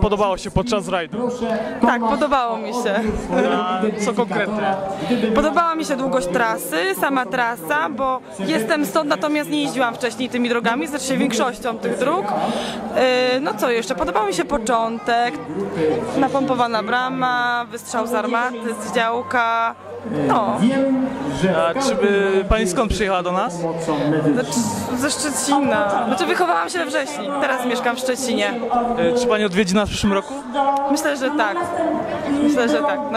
Podobało się podczas rajdu? Tak, podobało mi się. A co konkretnie? Podobała mi się długość trasy, sama trasa, bo jestem stąd, natomiast nie jeździłam wcześniej tymi drogami, znaczy się większością tych dróg. Yy, No co jeszcze? Podobał mi się początek, napompowana brama, wystrzał z armaty, z działka. No, A czy by pani skąd przyjechała do nas? znaczy ze Szczecina. Znaczy wychowałam się we wrześni, teraz mieszkam w Szczecinie. E, Czy pani odwiedzi nas w przyszłym roku? Myślę, że tak. Myślę, że tak. No.